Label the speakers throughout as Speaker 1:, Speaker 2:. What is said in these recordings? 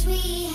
Speaker 1: sweet.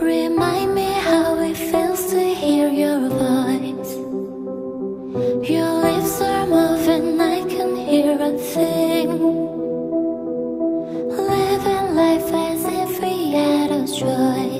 Speaker 1: Remind me how it feels to hear your voice. Your lips are moving, I can hear a thing. Living life as if we had a choice.